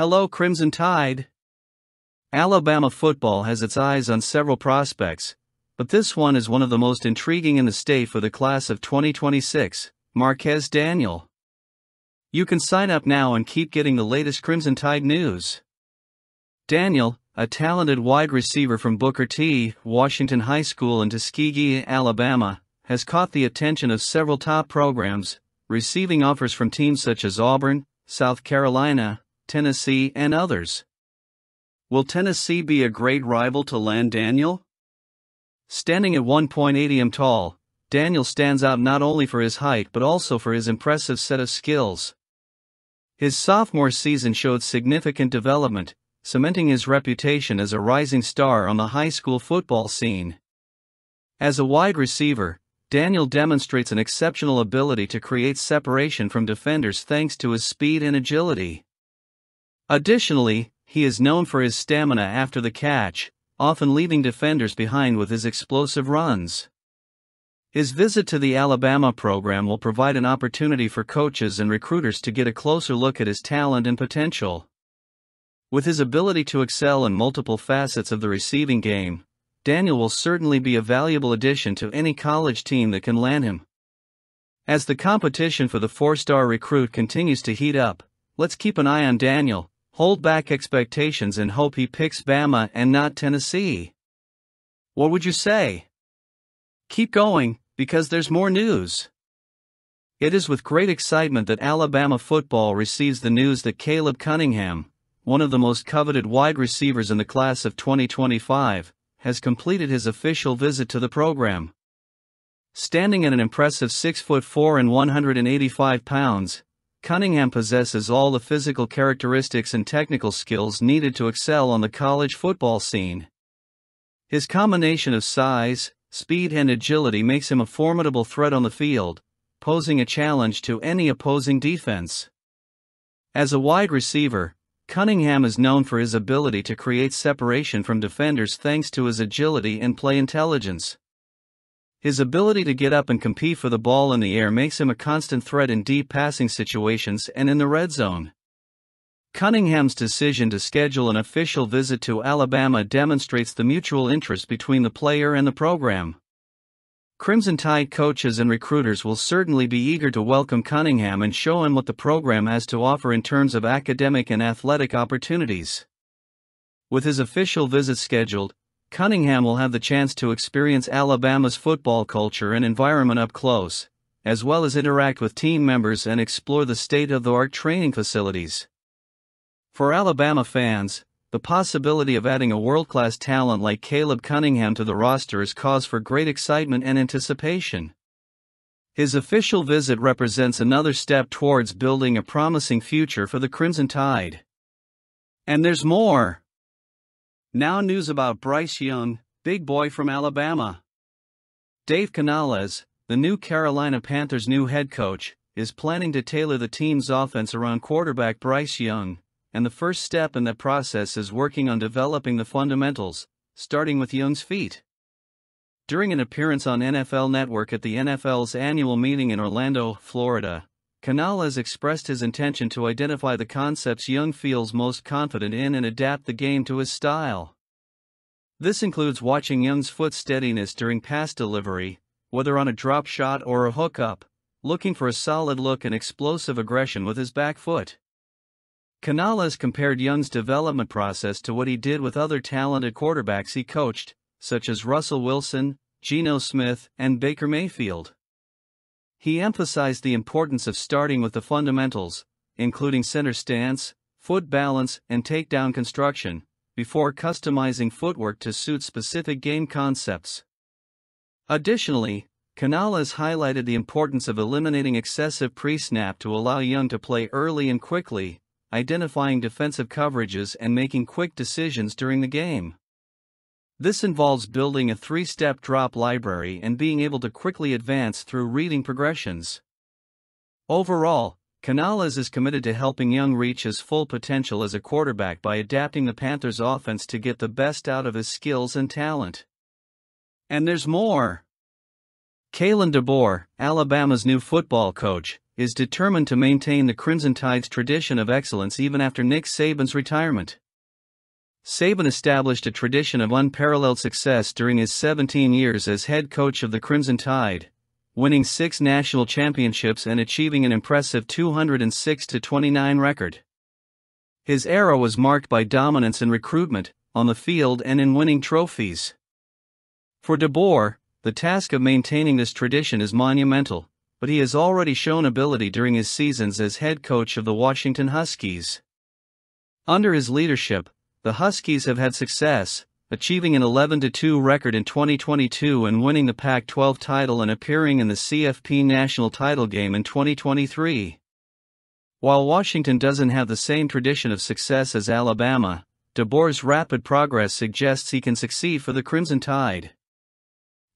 Hello Crimson Tide! Alabama football has its eyes on several prospects, but this one is one of the most intriguing in the state for the class of 2026, Marquez Daniel. You can sign up now and keep getting the latest Crimson Tide news. Daniel, a talented wide receiver from Booker T. Washington High School in Tuskegee, Alabama, has caught the attention of several top programs, receiving offers from teams such as Auburn, South Carolina, Tennessee, and others. Will Tennessee be a great rival to land Daniel? Standing at 1.80 m tall, Daniel stands out not only for his height but also for his impressive set of skills. His sophomore season showed significant development, cementing his reputation as a rising star on the high school football scene. As a wide receiver, Daniel demonstrates an exceptional ability to create separation from defenders thanks to his speed and agility. Additionally, he is known for his stamina after the catch, often leaving defenders behind with his explosive runs. His visit to the Alabama program will provide an opportunity for coaches and recruiters to get a closer look at his talent and potential. With his ability to excel in multiple facets of the receiving game, Daniel will certainly be a valuable addition to any college team that can land him. As the competition for the four star recruit continues to heat up, let's keep an eye on Daniel, hold back expectations and hope he picks Bama and not Tennessee. What would you say? Keep going, because there's more news. It is with great excitement that Alabama football receives the news that Caleb Cunningham, one of the most coveted wide receivers in the class of 2025, has completed his official visit to the program. Standing at an impressive 6 foot 4 and 185 pounds, Cunningham possesses all the physical characteristics and technical skills needed to excel on the college football scene. His combination of size, speed, and agility makes him a formidable threat on the field, posing a challenge to any opposing defense. As a wide receiver, Cunningham is known for his ability to create separation from defenders thanks to his agility and play intelligence. His ability to get up and compete for the ball in the air makes him a constant threat in deep passing situations and in the red zone. Cunningham's decision to schedule an official visit to Alabama demonstrates the mutual interest between the player and the program. Crimson Tide coaches and recruiters will certainly be eager to welcome Cunningham and show him what the program has to offer in terms of academic and athletic opportunities. With his official visit scheduled, Cunningham will have the chance to experience Alabama's football culture and environment up close, as well as interact with team members and explore the state of the art training facilities. For Alabama fans, the possibility of adding a world class talent like Caleb Cunningham to the roster is cause for great excitement and anticipation. His official visit represents another step towards building a promising future for the Crimson Tide. And there's more! Now, news about Bryce Young, big boy from Alabama. Dave Canales, the new Carolina Panthers' new head coach, is planning to tailor the team's offense around quarterback Bryce Young, and the first step in that process is working on developing the fundamentals, starting with Young's feet. During an appearance on NFL Network at the NFL's annual meeting in Orlando, Florida, Canales expressed his intention to identify the concepts Young feels most confident in and adapt the game to his style. This includes watching Young's foot steadiness during pass delivery, whether on a drop shot or a hookup, looking for a solid look and explosive aggression with his back foot. Canales compared Young's development process to what he did with other talented quarterbacks he coached, such as Russell Wilson, Geno Smith, and Baker Mayfield. He emphasized the importance of starting with the fundamentals, including center stance, foot balance, and takedown construction, before customizing footwork to suit specific game concepts. Additionally, Canales highlighted the importance of eliminating excessive pre snap to allow Young to play early and quickly, identifying defensive coverages and making quick decisions during the game. This involves building a three step drop library and being able to quickly advance through reading progressions. Overall, Canales is committed to helping Young reach his full potential as a quarterback by adapting the Panthers' offense to get the best out of his skills and talent. And there's more. Kalen DeBoer, Alabama's new football coach, is determined to maintain the Crimson Tide's tradition of excellence even after Nick Saban's retirement. Saban established a tradition of unparalleled success during his 17 years as head coach of the Crimson Tide, winning six national championships and achieving an impressive 206 29 record. His era was marked by dominance in recruitment, on the field, and in winning trophies. For DeBoer, the task of maintaining this tradition is monumental, but he has already shown ability during his seasons as head coach of the Washington Huskies. Under his leadership, the Huskies have had success, achieving an 11 2 record in 2022 and winning the Pac 12 title and appearing in the CFP national title game in 2023. While Washington doesn't have the same tradition of success as Alabama, DeBoer's rapid progress suggests he can succeed for the Crimson Tide.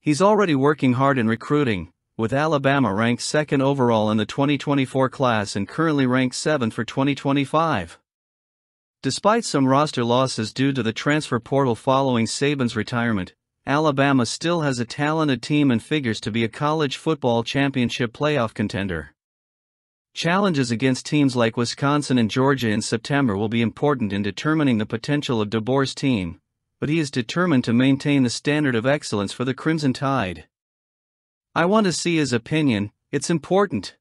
He's already working hard in recruiting, with Alabama ranked second overall in the 2024 class and currently ranked 7th for 2025. Despite some roster losses due to the transfer portal following Saban's retirement, Alabama still has a talented team and figures to be a college football championship playoff contender. Challenges against teams like Wisconsin and Georgia in September will be important in determining the potential of DeBoer's team, but he is determined to maintain the standard of excellence for the Crimson Tide. I want to see his opinion, it's important.